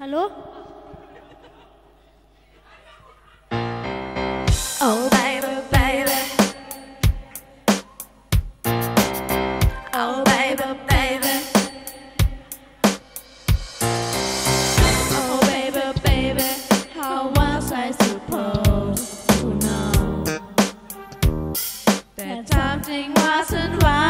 Hello? Oh baby, baby. Oh baby, baby. Oh baby, baby. How was I supposed to know wasn't right?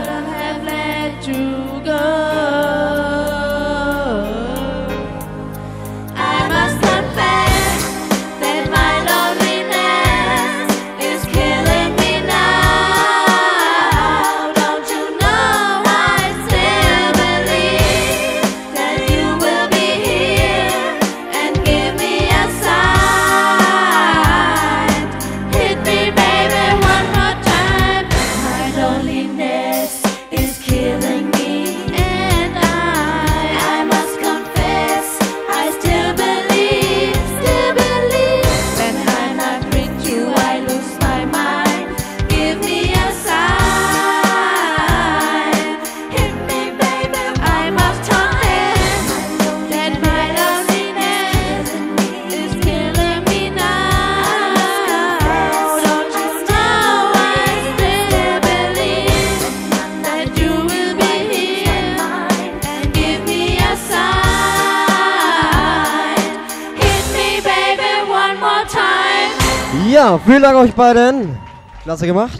Ja, vielen Dank euch beiden. Klasse gemacht.